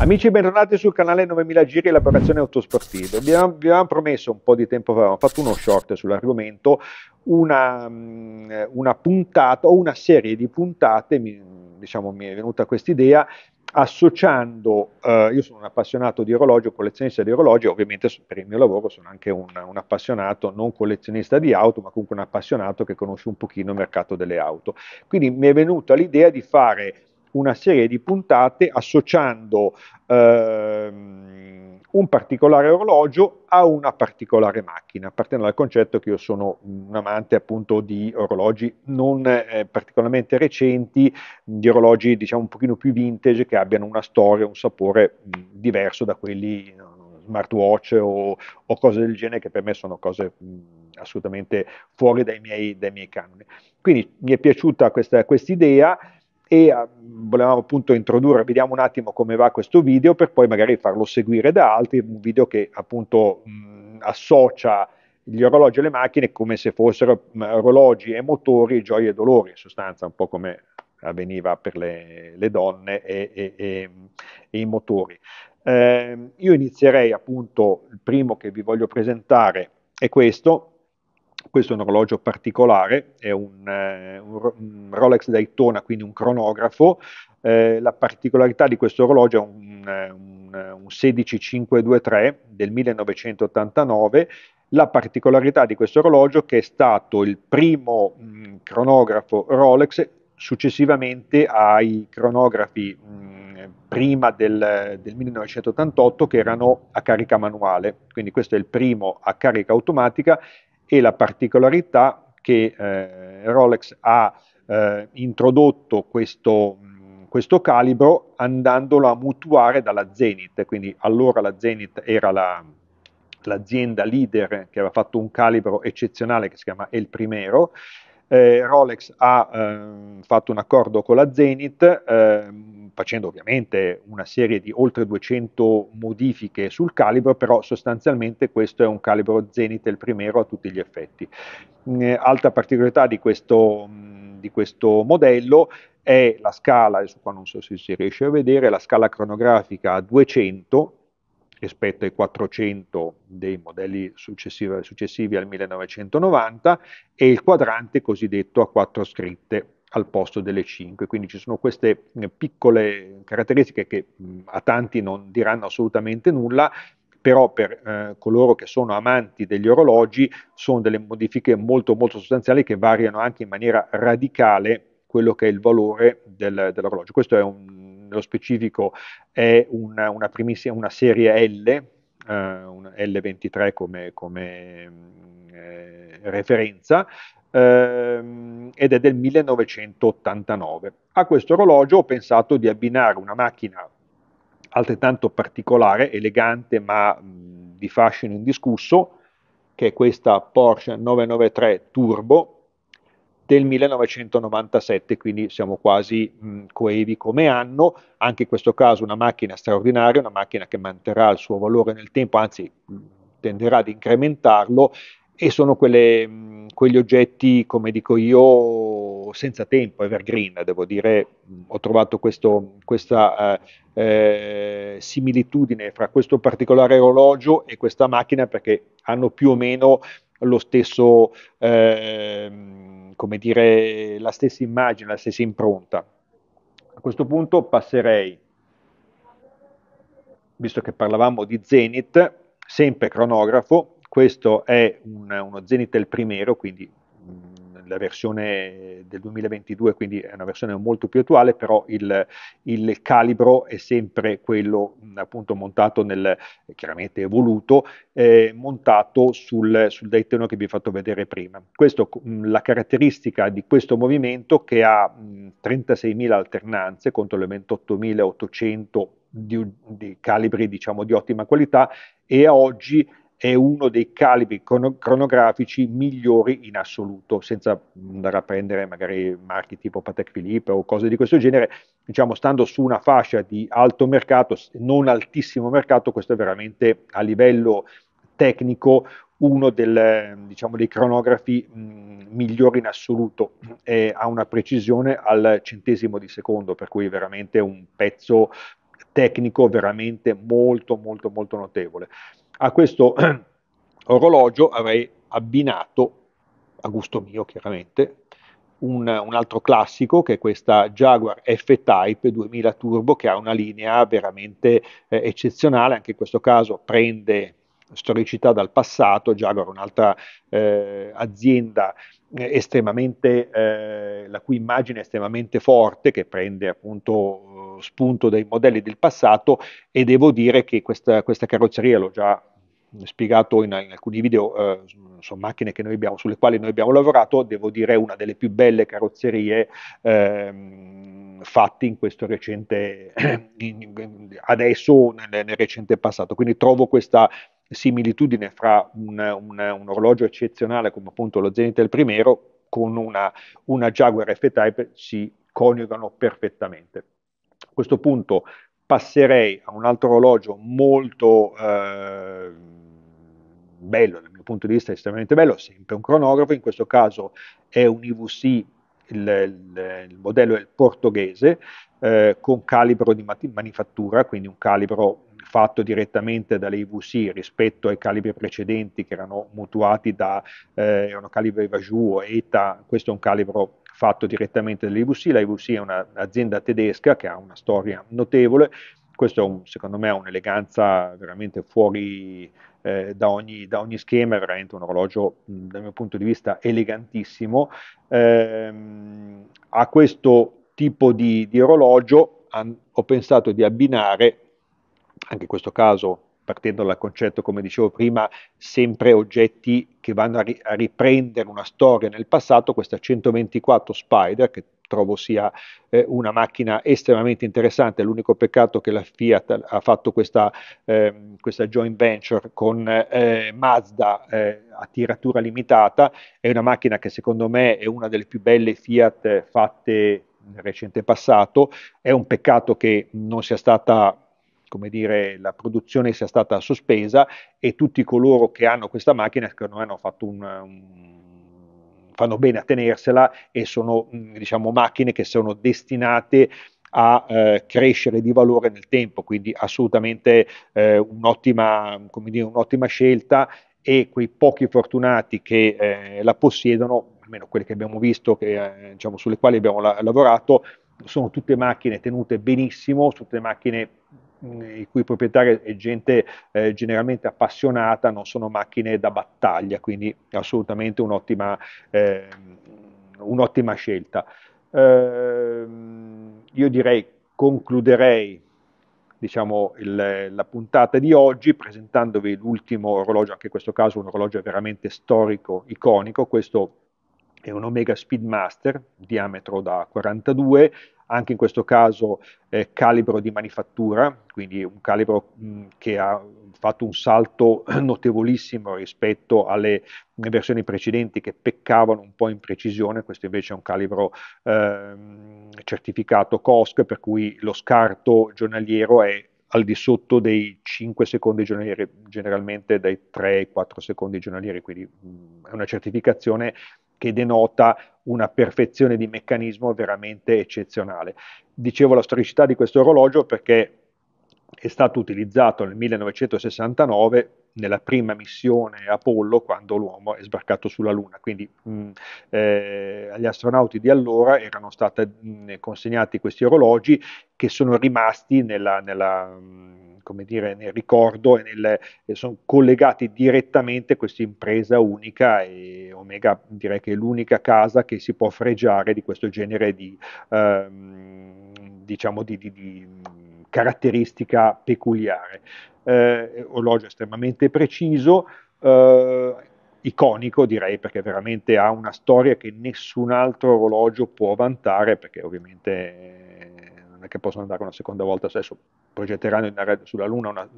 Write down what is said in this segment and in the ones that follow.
Amici, bentornati sul canale 9000 Giri Elaborazione Autosportive. Abbiamo, vi avevamo promesso un po' di tempo fa, abbiamo fatto uno short sull'argomento, una, mm, una puntata o una serie di puntate, mi, diciamo mi è venuta questa idea, associando, eh, io sono un appassionato di orologio, collezionista di orologi, ovviamente per il mio lavoro sono anche un, un, appassionato, non collezionista di auto, ma comunque un appassionato che conosce un pochino il mercato delle auto. Quindi mi è venuta l'idea di fare una serie di puntate associando ehm, un particolare orologio a una particolare macchina, partendo dal concetto che io sono un amante appunto di orologi non eh, particolarmente recenti, di orologi diciamo un pochino più vintage che abbiano una storia, un sapore mh, diverso da quelli smartwatch o, o, cose del genere che per me sono cose mh, assolutamente fuori dai miei, dai miei canoni. Quindi mi è piaciuta questa idea e uh, volevamo appunto introdurre, vediamo un attimo come va questo video per poi magari farlo seguire da altri, un video che appunto mh, associa gli orologi alle macchine come se fossero mh, orologi e motori, gioie e dolori, in sostanza un po' come avveniva per le, le donne e, e, e, e, i motori. Eh, io inizierei appunto, il primo che vi voglio presentare è questo, questo è un orologio particolare, è un, eh, un Rolex Daytona, quindi un cronografo. Eh, la particolarità di questo orologio è un, un, un 16523 del 1989. La particolarità di questo orologio che è stato il primo mh, cronografo Rolex successivamente ai cronografi mh, prima del, del, 1988 che erano a carica manuale, quindi questo è il primo a carica automatica e la particolarità che eh, Rolex ha eh, introdotto questo, questo, calibro andandolo a mutuare dalla Zenith, quindi allora la Zenith era la, l'azienda leader che aveva fatto un calibro eccezionale che si chiama El Primero, eh, Rolex ha eh, fatto un accordo con la Zenith, eh, facendo ovviamente una serie di oltre 200 modifiche sul calibro, però sostanzialmente questo è un calibro Zenith il primero a tutti gli effetti. Mm, altra particolarità di questo, mm, di questo modello è la scala, adesso qua non so se si riesce a vedere, la scala cronografica a 200, rispetto ai 400 dei modelli successivi, successivi al 1990 e il quadrante cosiddetto a quattro scritte al posto delle 5. Quindi ci sono queste eh, piccole caratteristiche che mh, a tanti non diranno assolutamente nulla, però per eh, coloro che sono amanti degli orologi sono delle modifiche molto molto sostanziali che variano anche in maniera radicale quello che è il valore del, dell'orologio. Questo è un nello specifico è una, una, una serie L, un L23 come, come eh, referenza, ehm, ed è del 1989. A questo orologio ho pensato di abbinare una macchina altrettanto particolare, elegante ma mh, di fascino indiscusso, che è questa Porsche 993 Turbo del 1997, quindi siamo quasi mh, coevi come anno, anche in questo caso una macchina straordinaria, una macchina che manterrà il suo valore nel tempo, anzi tenderà ad incrementarlo e sono quelle, mh, quegli oggetti, come dico io, senza tempo, evergreen, devo dire, ho trovato questo, questa eh, eh, similitudine fra questo particolare orologio e questa macchina perché hanno più o meno lo stesso... Eh, come dire, la stessa immagine, la stessa impronta. A questo punto passerei, visto che parlavamo di Zenith, sempre cronografo, questo è un, uno Zenith il primero, quindi la versione del 2022, quindi è una versione molto più attuale, però il, il calibro è sempre quello appunto montato nel, chiaramente evoluto, eh, montato sul, sul Daytona che vi ho fatto vedere prima. Questo, la caratteristica di questo movimento che ha 36.000 alternanze contro le 28.800 di, di calibri diciamo di ottima qualità e a oggi è uno dei calibri cronografici migliori in assoluto, senza andare a prendere magari marchi tipo Patek Philippe o cose di questo genere, diciamo stando su una fascia di alto mercato, non altissimo mercato, questo è veramente a livello tecnico uno del, diciamo, dei cronografi mh, migliori in assoluto, e ha una precisione al centesimo di secondo, per cui veramente un pezzo tecnico veramente molto molto molto notevole. A questo orologio avrei abbinato, a gusto mio chiaramente, un, un, altro classico che è questa Jaguar F-Type 2000 Turbo che ha una linea veramente eh, eccezionale, anche in questo caso prende storicità dal passato, Jaguar è un'altra eh, azienda eh, estremamente, eh, la cui immagine è estremamente forte, che prende appunto spunto dai modelli del passato e devo dire che questa, questa carrozzeria, l'ho già spiegato in, in alcuni video, eh, sono macchine abbiamo, sulle quali noi abbiamo lavorato, devo dire una delle più belle carrozzerie eh, fatte in questo recente, adesso nel, nel, recente passato. Quindi trovo questa similitudine fra un, un, un orologio eccezionale come appunto lo Zenith del Primero con una, una Jaguar F-Type si coniugano perfettamente. A questo punto passerei a un altro orologio molto eh, bello, dal mio punto di vista estremamente bello, sempre un cronografo, in questo caso è un IVC, il, il, il modello è il portoghese, eh, con calibro di manifattura, quindi un calibro fatto direttamente dalle IVC rispetto ai calibri precedenti che erano mutuati da eh, erano calibri Vajou o ETA, questo è un calibro fatto direttamente dalle IVC, la IVC è un'azienda tedesca che ha una storia notevole, questo un, secondo me ha un'eleganza veramente fuori eh, da, ogni, da, ogni, schema, è veramente un orologio dal mio punto di vista elegantissimo. Eh, a questo tipo di, di orologio han, ho pensato di abbinare, anche in questo caso partendo dal concetto, come dicevo prima, sempre oggetti che vanno a, ri- a riprendere una storia nel passato, questa 124 Spider che trovo sia eh, una macchina estremamente interessante. L'unico peccato che la Fiat ha fatto questa, eh, questa joint venture con eh, Mazda eh, a tiratura limitata. È una macchina che secondo me è una delle più belle Fiat fatte nel recente passato. È un peccato che non sia stata come dire, la produzione sia stata sospesa e tutti coloro che hanno questa macchina secondo me hanno fatto un, un fanno bene a tenersela e sono mm, diciamo, macchine che sono destinate a eh, crescere di valore nel tempo, quindi assolutamente eh, un'ottima, dire, un'ottima, scelta e quei pochi fortunati che eh, la possiedono, almeno quelli che abbiamo visto, che, eh, diciamo, sulle quali abbiamo la- lavorato, sono tutte macchine tenute benissimo, tutte macchine i cui proprietari è gente eh, generalmente appassionata, non sono macchine da battaglia, quindi assolutamente un'ottima, eh, un'ottima scelta. Eh, io direi, concluderei diciamo, il, la puntata di oggi presentandovi l'ultimo orologio, anche in questo caso un orologio veramente storico, iconico, questo è un Omega Speedmaster, diametro da 42, anche in questo caso eh, calibro di manifattura, quindi un calibro mh, che ha fatto un salto notevolissimo rispetto alle versioni precedenti che peccavano un po' in precisione, questo invece è un calibro eh, certificato COSC, per cui lo scarto giornaliero è al di sotto dei 5 secondi giornalieri, generalmente dai 3-4 secondi giornalieri, quindi mh, è una certificazione che denota una perfezione di meccanismo veramente eccezionale. Dicevo la storicità di questo orologio perché è stato utilizzato nel 1969 nella prima missione Apollo quando l'uomo è sbarcato sulla Luna. Quindi mh, eh, agli astronauti di allora erano stati mh, consegnati questi orologi che sono rimasti nella, nella mh, come dire, nel ricordo e, nel, sono collegati direttamente a questa impresa unica e Omega direi che è l'unica casa che si può fregiare di questo genere di, ehm, diciamo di, di, di caratteristica peculiare. Eh, orologio estremamente preciso, eh, iconico direi perché veramente ha una storia che nessun altro orologio può vantare perché ovviamente non è che possono andare una seconda volta adesso progetteranno sulla Luna una,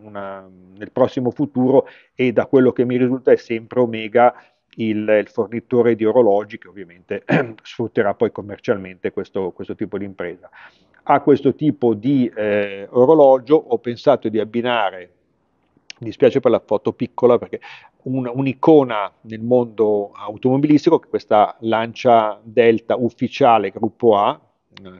una, nel prossimo futuro e da quello che mi risulta è sempre Omega il, il fornitore di orologi che ovviamente sfrutterà poi commercialmente questo, questo, tipo di impresa. A questo tipo di eh, orologio ho pensato di abbinare, mi dispiace per la foto piccola perché un, un'icona nel mondo automobilistico che questa Lancia Delta ufficiale gruppo A,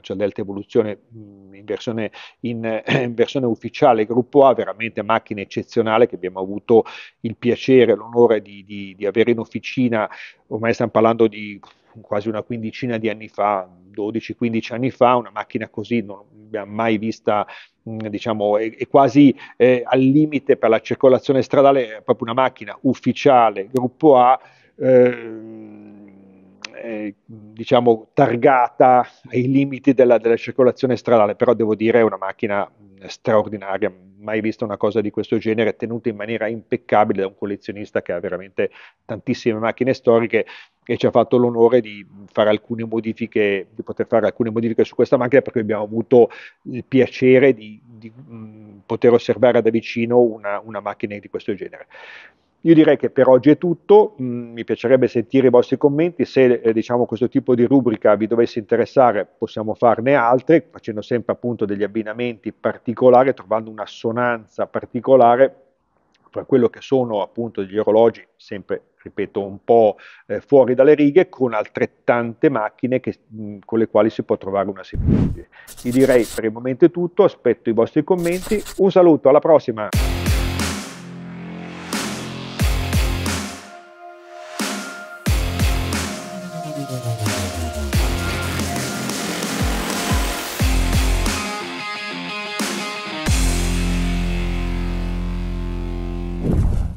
cioè Delta Evoluzione in versione, in, in versione ufficiale gruppo A, veramente macchina eccezionale che abbiamo avuto il piacere, l'onore di, di, di avere in officina, ormai stiamo parlando di quasi una quindicina di anni fa, 12-15 anni fa, una macchina così non abbiamo mai vista, diciamo, è, è quasi eh, al limite per la circolazione stradale, è proprio una macchina ufficiale, gruppo A, eh, eh, diciamo, targata ai limiti della, della, circolazione stradale, però devo dire è una macchina straordinaria, mai vista una cosa di questo genere, tenuta in maniera impeccabile da un collezionista che ha veramente tantissime macchine storiche e ci ha fatto l'onore di fare alcune modifiche, di poter fare alcune modifiche su questa macchina perché abbiamo avuto il piacere di, di mh, poter osservare da vicino una, una macchina di questo genere. Io direi che per oggi è tutto, mm, mi piacerebbe sentire i vostri commenti, se eh, diciamo, questo tipo di rubrica vi dovesse interessare possiamo farne altre, facendo sempre appunto degli abbinamenti particolari, trovando un'assonanza particolare tra quello che sono appunto gli orologi, sempre ripeto un po' eh, fuori dalle righe, con altrettante macchine che, mh, mm, con le quali si può trovare una similitudine. Vi direi per il momento è tutto, aspetto i vostri commenti, un saluto, alla prossima!